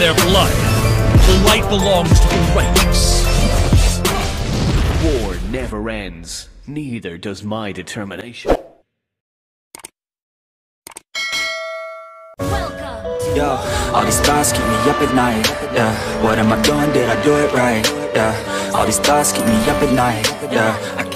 their blood. The light belongs to the righteous. War never ends. Neither does my determination. Welcome. Yo, all these thoughts keep me up at night. Yeah, what am I doing? Did I do it right? Yeah, all these thoughts keep me up at night. Yeah, I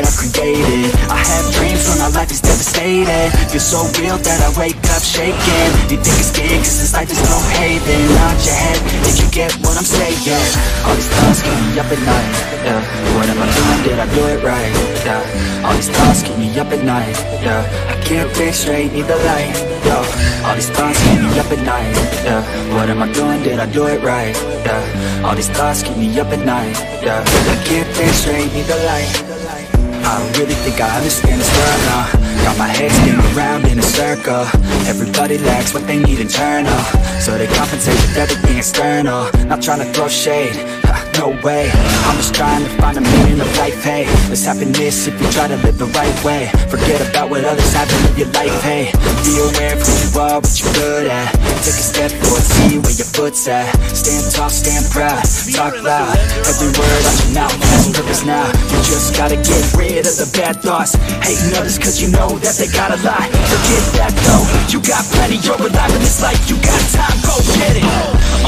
that I created. I have dreams when my life is devastated. Feel so real that I wake up shaking. You think it's scared cause this life is no haven? Nod your head if you get what I'm saying. All these thoughts keep me up at night. Yeah, what am I doing? Did I do it right? Yeah, all these thoughts keep me up at night. Yeah, I can't think straight, need the light. Yo, all these thoughts keep me up at night. Yeah, what am I doing? Did I do it right? Yeah, all these thoughts keep me up at night. Yeah, I can't think straight, need the light. I don't really think I understand this world now. Got my head spinning around in a circle. Everybody lacks what they need internal. So they compensate with everything external. Not trying to throw shade, ha, no way. I'm just trying to find a meaning of life, hey. There's happiness if you try to live the right way. Forget about what others have and live your life, hey. Be aware of who you are, what you're good at. Take a step forward, see where your foot's at. Stand tall, stand proud, talk loud. Every word out your mouth has purpose now. You just gotta get rid of the bad thoughts. Hating others cause you know that they got a lie. Forget that though, you got plenty You're alive in this life, you got time, go get it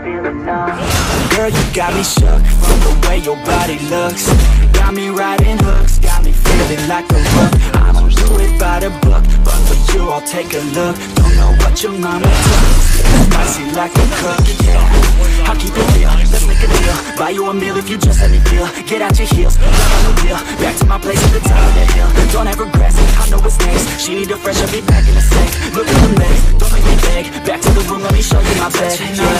Girl, you got me shook from the way your body looks. Got me riding hooks, got me feeling like a rook. I don't do it by the book, but for you I'll take a look. Don't know what your mama took Spicy like a cook, yeah. I'll keep it real, let's make a deal. Buy you a meal if you just let me feel. Get out your heels, the wheel. Back to my place at the top of the hill. Don't have regrets, I know what's next. She need a fresh, I'll be back in a sec. Look at the legs, don't make me beg. Back to the room, let me show you my bed. yeah.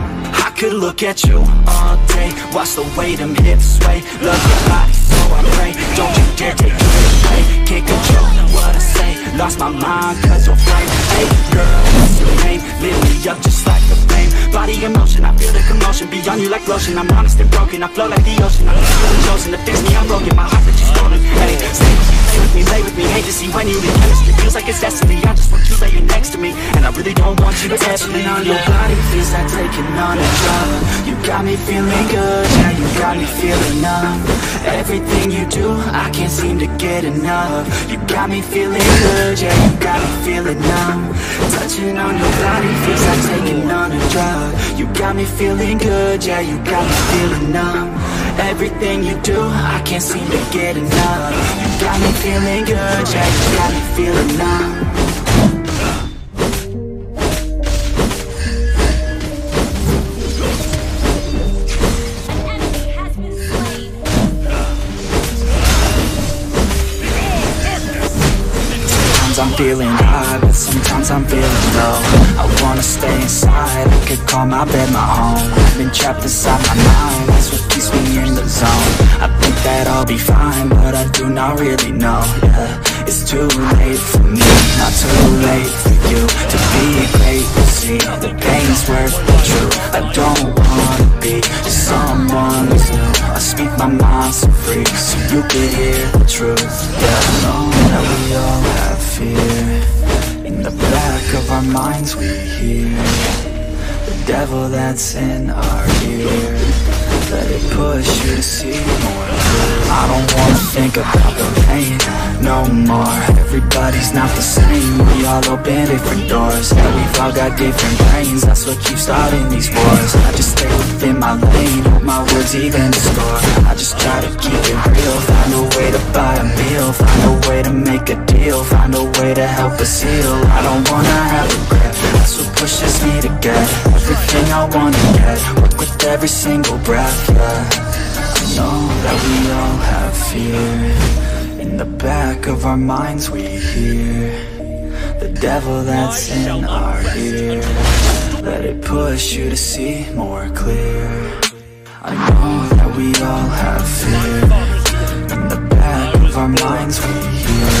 could look at you all day. Watch the way them hips sway. Love your body, so I pray. Don't you dare take it away Can't control what I say. Lost my mind cause you're flame Hey girl, what's your name? Lit me up just like a flame. Body in motion, I feel the commotion. Beyond you like lotion. I'm honest and broken, I flow like the ocean. I'm feeling chosen to fix me, I'm broken. My heart that you stolen Hey, stay with me, stay with me, lay with me. Hate to see when you leave chemistry. Feels like it's destiny. I just want you laying next to me really don't want you to touch me on your body. Feels like taking on a drug. You got me feeling good, yeah, you got me feeling numb. Everything you do, I can't seem to get enough. You got me feeling good, yeah, you got me feeling numb. Touching on your body feels like taking on a drug. You got me feeling good, yeah, you got me feeling numb. Everything you do, I can't seem to get enough. You got me feeling good, yeah, you got me feeling Trapped inside my mind, that's what keeps me in the zone. I think that I'll be fine, but I do not really know, yeah It's too late for me, not too late for you To be great, you see, the pain's worth the truth. I don't wanna be someone who's new. I speak my mind so free, so you can hear the truth. Yeah, I know that we all have fear. In the back of our minds we hear devil that's in our ear. Let it push you to see more I don't wanna think about the pain no more. Everybody's not the same. We all open different doors. Yeah, we've all got different brains. That's what keeps starting these wars. I just stay within my lane. My words even score. I just try to keep it real. Find a way to buy a meal. Find a way to make a deal. Find a way to help us heal. I don't wanna have regret. That's what pushes me to get Everything I wanna get. Work with every single breath, yeah. I know that we all have fear In the back of our minds we hear The devil that's in our ear. Let it push you to see more clear. I know that we all have fear. In the back of our minds we hear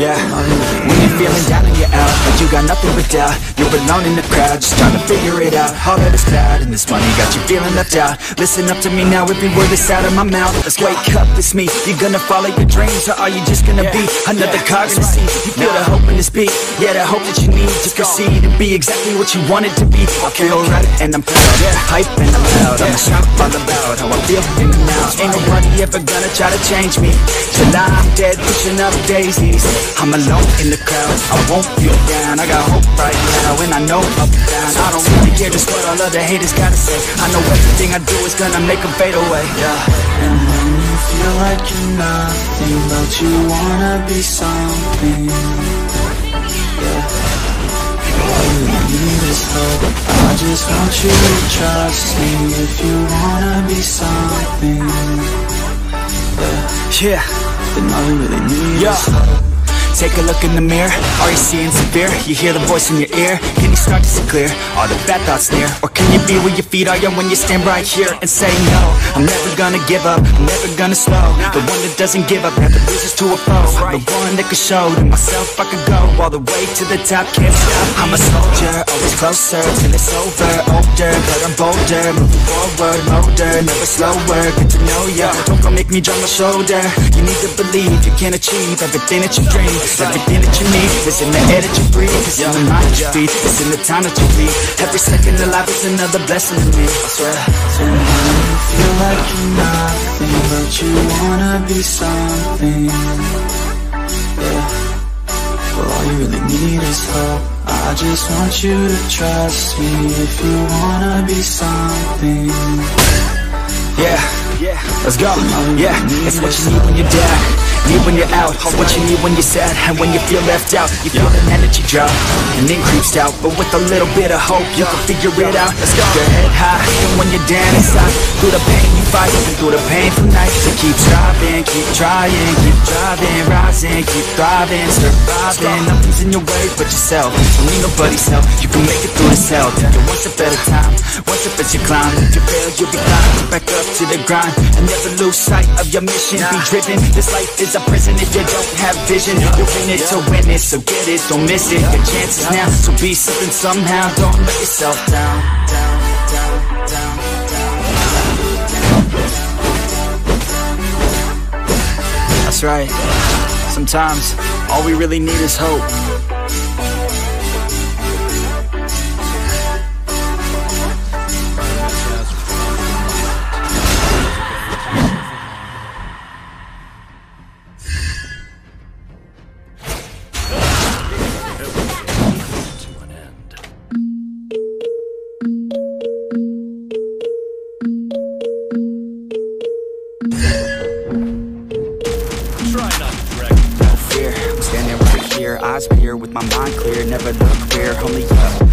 Yeah, when you're feeling down and you're out Like you got nothing but doubt. You're alone in the crowd Just trying to figure it out. All of this cloud and this money got you feeling left out. Listen up to me now Every word that's out of my mouth. Let's wake up, it's me. You're gonna follow your dreams Or are you just gonna be Another cog in the sea You feel the hope in this beat. Yeah, the hope that you need To proceed and be exactly what you wanted to be. I feel right and I'm proud. Yeah, hype and I'm loud. I'm a shout all about How I feel in the now Ain't nobody ever gonna try to change me. Till I'm dead pushing up daisies I'm alone in the crowd, I won't feel down. I got hope right now and I know up down. I don't really care just what all other haters gotta say. I know everything I do is gonna make them fade away. Yeah. And when you feel like you're nothing But you wanna be something Yeah. All you need is hope. I just want you to trust me. If you wanna be something Yeah, then all you really need is hope Take a look in the mirror, are you seeing fear You hear the voice in your ear, start to see clear? Are the bad thoughts near? Or can you be where your feet? Are young when you stand right here and say no? I'm never gonna give up, I'm never gonna slow. The one that doesn't give up, never loses to a foe. The one that could show to myself I could go all the way to the top, can't stop. I'm a soldier, always closer till it's over. Older, but I'm bolder, moving forward, older, never slower. Get to know ya, don't go make me drop my shoulder. You need to believe you can achieve everything that you dream. Everything that you need is in the air that you breathe. It's in the mind you feed, it's in the time that you lead Every second of life is another blessing to me I swear. So when you feel like you're nothing But you wanna be something. Yeah. Well all you really need is hope. I just want you to trust me If you wanna be something. Yeah, yeah, let's go. Yeah, it's what you need when you're down Need when you're out, All what you need when you're sad And when you feel left out, you feel an energy drop And then creeps out, but with a little bit of hope You can figure it out, let's go. Your head high, and when you're down inside Through the pain you fight, and through the painful nights To keep striving, keep trying, keep driving Rising, keep thriving, surviving. Nothing's in your way but yourself Don't need nobody's help, you can make it through this hell Take it one at a time, one step as you climb. If you fail, you'll be climbing back up to the grind. And never lose sight of your mission. Be driven, this life is is a prison if you don't have vision. You're in it to win it, so get it, don't miss it. Your chances now, so be something somehow. Don't let yourself down. That's right. Sometimes, all we really need is hope With my mind clear, never look fear Only up, up,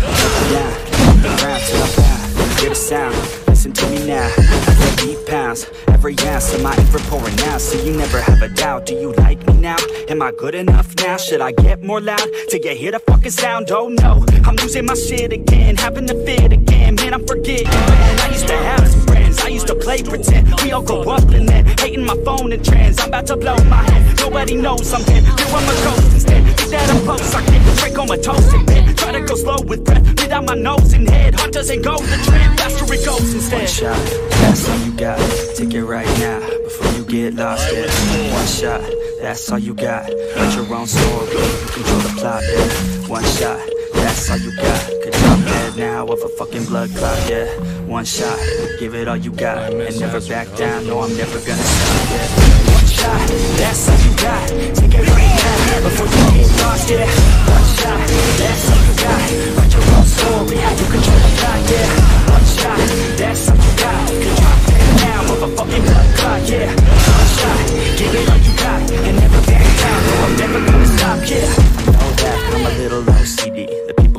down Around to hear the sound Listen to me now Every beat pounds, every ounce of my info pouring out So you never have a doubt Do you like me now? Am I good enough now? Should I get more loud? Till you hear the fucking sound? Oh no I'm losing my shit again Having to fit again Man, I'm forgetting Man, I used to have some friends I used to play pretend We all grow up and then Hating my phone and trends I'm about to blow my head Nobody knows I'm dead You I'm a ghost instead Think that I'm close I get drink on my toast in bed Try to go slow with breath Breathe out my nose and head. Heart doesn't go the trend Faster it goes instead. One shot, that's all you got. Take it right now Before you get lost, yeah. One shot, that's all you got. Write your own story You control the plot, yeah. One shot that's all you got. Could drop dead now of a fucking blood clot, yeah. One shot, give it all you got And never back down, no I'm never gonna stop, yeah shot, that's all you got. Take it right now, before you get lost, yeah. One shot, that's all you got. Write your own story, you control the plot, yeah. One shot, that's all you got. Drop dead now of a fucking blood clot, yeah. One shot, give it all you got. And never back down, no I'm never gonna stop, yeah. Know that I'm a little OCD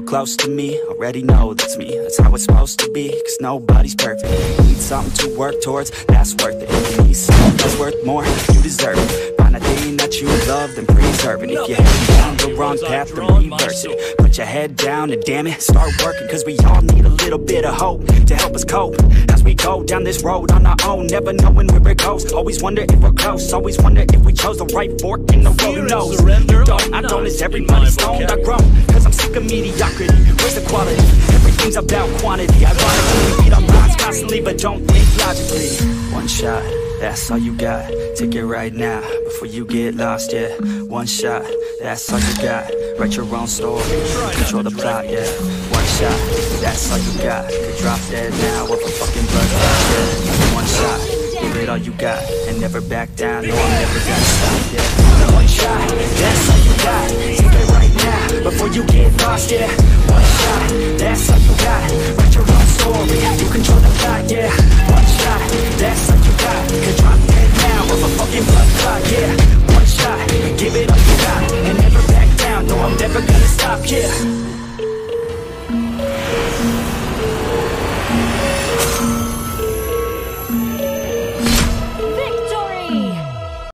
close to me. Already know that's me. That's how it's supposed to be, cause nobody's perfect. Need something to work towards, that's worth it. You need something that's worth more, you deserve it. Find a thing that you love, then preserve it. If you're heading down the wrong path, then reverse it. Put your head down and damn it, start working Cause we all need a little bit of hope To help us cope. As we go down this road on our own Never knowing where it goes. Always wonder if we're close Always wonder if we chose the right fork in the road. Who knows? You don't, I don't, is everybody stoned? I vocabulary. grow. Cause I'm sick of mediocrity about quantity. Ironically, beat our minds constantly But don't think logically. One shot, that's all you got. Take it right now, before you get lost, yeah. One shot, that's all you got. Write your own story, control the plot, yeah. One shot, that's all you got. Could drop dead now with a fucking blood yeah. One shot, give it all you got And never back down, no I'm never gonna stop, yeah. One shot, that's all you got. Take it right now, before you get lost, yeah